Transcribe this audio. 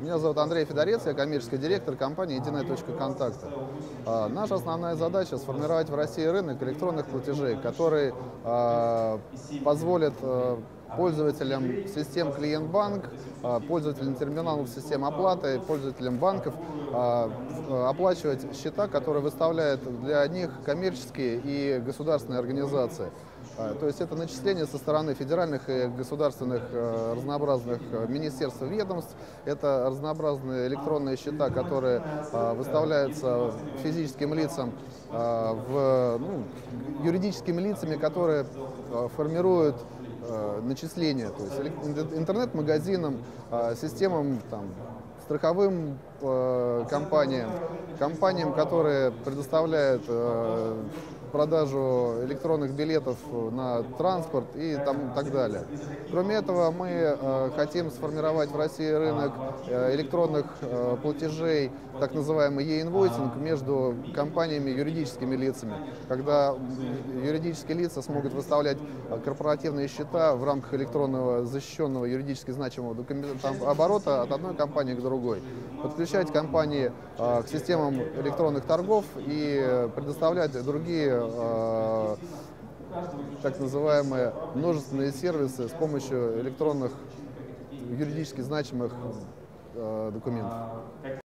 Меня зовут Андрей Федорец, я коммерческий директор компании «Единая точка контакта». Наша основная задача – сформировать в России рынок электронных платежей, который а, позволит а, пользователям систем клиент-банк, а, пользователям терминалов систем оплаты, пользователям банков а, оплачивать счета, которые выставляют для них коммерческие и государственные организации. А, то есть это начисление со стороны федеральных и государственных э, разнообразных э, министерств и ведомств. Это разнообразные электронные счета, которые а, выставляются физическим лицам, а, в, ну, юридическими лицами, которые формируют начисления, то есть интернет-магазинам, системам там, страховым э, компаниям, компаниям, которые предоставляют э, продажу электронных билетов на транспорт и там, так далее. Кроме этого, мы э, хотим сформировать в России рынок э, электронных э, платежей, так называемый e-инвойсинг, между компаниями и юридическими лицами, когда юридические лица смогут выставлять корпоративные счета в рамках электронного защищенного юридически значимого оборота от одной компании к другой, подключать компании к системам электронных торгов и предоставлять другие Э, так называемые множественные сервисы с помощью электронных юридически значимых э, документов.